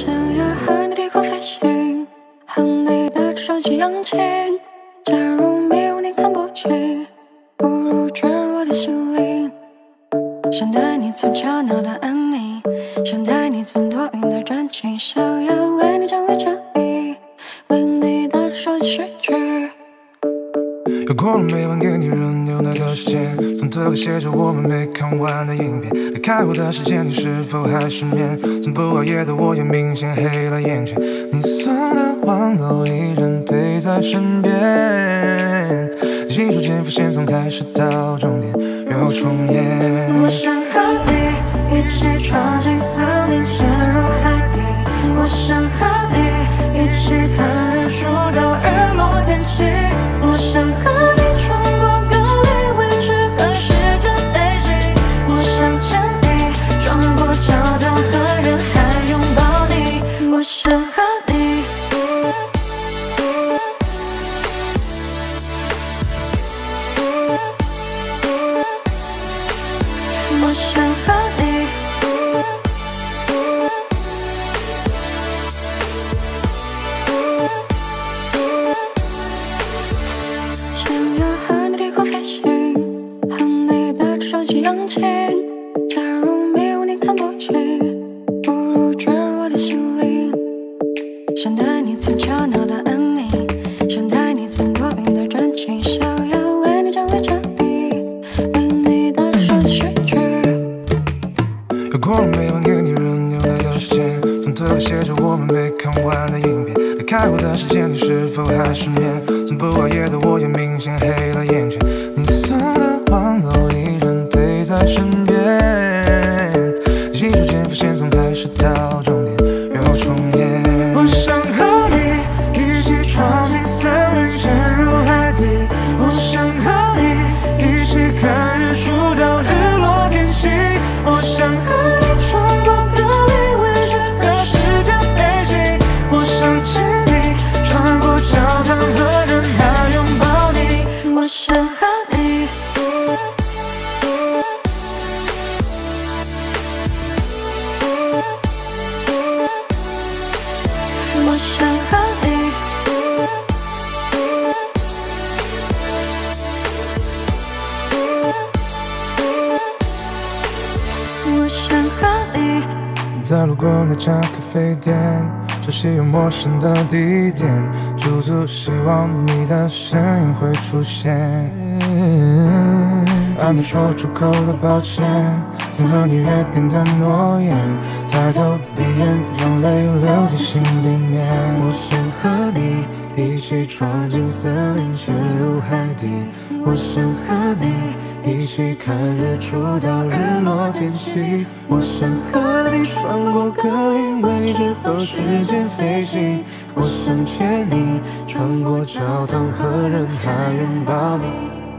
想要和你低空飞行，和你的手机扬起。假如迷雾你看不清，不如坠入我的心灵。想带你从吵闹到安宁，想带你从多云到转晴，想要为你整理这里，为你的手机睡去。又过了每晚给你热牛间，床头还写着我们没看完的影片。离开后的时间，你是否还失眠？从不熬夜的我也明显黑了眼圈。你送的玩偶依然陪在身边，一瞬间浮现，从开始到终点又重演。我想和你一起闯进森林，潜入海底。我想和你一起看日出到日落天晴。过了每晚给你热牛奶的时间，床头还写着我们没看完的影片。离开后的时间，你是否还失眠？从不熬夜的我也明显黑了眼圈。你送的玩偶依然陪在身边，在路过那家咖啡店，熟悉又陌生的地点，驻足希望你的身影会出现。还没说出口的抱歉，想和你约定的诺言，抬头闭眼，让泪流进心里面。我想和你一起闯进森林，潜入海底。我想和你一起看日出到日落天气。我想和你穿过格林威治和时间飞行。我想牵你穿过教堂和人海拥抱你。